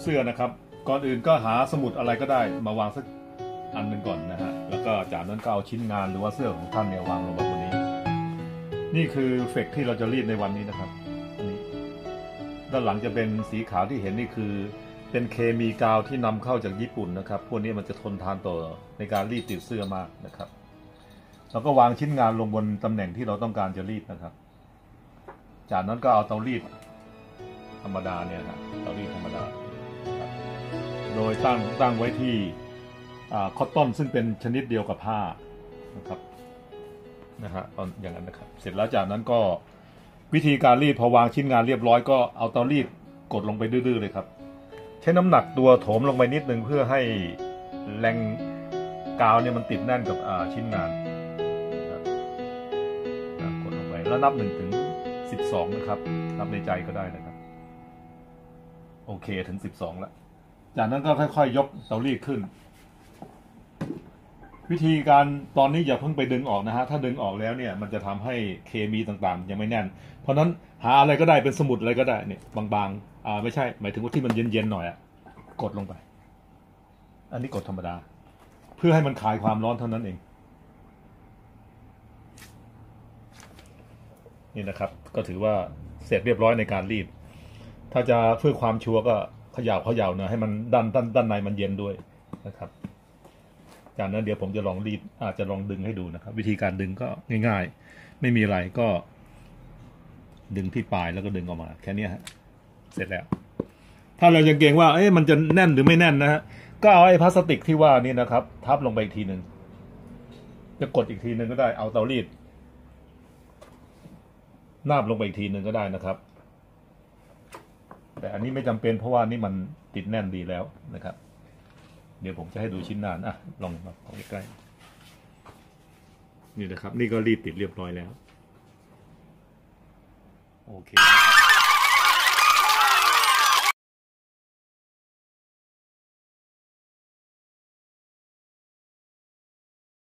เสื้อนะครับ ก่อนอื่นก็หาสมุดอะไรก็ได้มาวางสักอันหนึ่งก่อนนะฮะ แล้วก็จากนั้นก็เอาชิ้นงานหรือว่าเสื้อของท่านเนี่ยวางลงบนนี้ นี่คือเฟกที่เราจะรีดในวันนี้นะครับนนี้ด้านหลังจะเป็นสีขาวที่เห็นนี่คือ เป็นเคมีกาวที่นำเข้าจากญี่ปุ่นนะครับ พวกนี้มันจะทนทานต่อในการรีดติดเสื้อมากนะครับ แล้วก็วางชิ้นงานลงบนตำแหน่งที่เราต้องการจะรีดนะครับ จากนั้นก็เอาเตารีดธรรมดาเนี่ยนะเตารีดธรรมดา โดยตั้งตั้งไว้ที่คอตตอนซึ่งเป็นชนิดเดียวกับผ้านะครับนะฮะตอนอย่างนั้นนะครับ เสร็จแล้วจากนั้นก็วิธีการรีดพอวางชิ้นงานเรียบร้อยก็เอาเตารีดกดลงไปดื้อๆเลยครับ ใช้น้ำหนักตัวโถมลงไปนิดนึงเพื่อให้แรงกาวเนี่ยมันติดแน่นกับชิ้นงานกดลงไปแล้วนับหนึ่งถึงสิบสองนะครับนับในใจก็ได้นะครับ อเคถึงสิบสองแล้ว จากนั้นก็ค่อยๆยกเตารีดขึ้น วิธีการตอนนี้อย่าเพิ่งไปดึงออกนะฮะ ถ้าดึงออกแล้วเนี่ย มันจะทำให้เคมีต่างๆ ยังไม่แน่น เพราะนั้นหาอะไรก็ได้เป็นสมุดอะไรก็ได้เนี่ยบางๆ อ่าไม่ใช่ หมายถึงว่าที่มันเย็นๆหน่อยอะกดลงไป อันนี้กดธรรมดา เพื่อให้มันคลายความร้อนเท่านั้นเอง นี่นะครับ ก็ถือว่าเสร็จเรียบร้อยในการรีด ถ้าจะเพื่อความชัวร์ก็เขย่าเขย่านะให้มันด้านด้านด้านในมันเย็นด้วยนะครับ จากนั้นเดี๋ยวผมจะลองรีดอาจจะลองดึงให้ดูนะครับ วิธีการดึงก็ง่าย ๆ ไม่มีอะไรก็ ดึงที่ปลายแล้วก็ดึงออกมา แค่นี้ฮะเสร็จแล้ว ถ้าเรายังเกรงว่าเอ๊ะมันจะแน่นหรือไม่แน่นนะฮะก็เอาไอ้พลาสติกที่ว่านี่นะครับ ทับลงไปอีกทีหนึ่งจะกดอีกทีหนึ่งก็ได้เอาเตารีดนาบลงไปอีกทีหนึ่งก็ได้นะครับ แต่อันนี้ไม่จำเป็นเพราะว่านี่มันติดแน่นดีแล้วนะครับ เดี๋ยวผมจะให้ดูชิ้นงานอะลองมาเอาใกล้ๆนี่นะครับ นี่ก็รีดติดเรียบร้อยแล้ว โอเค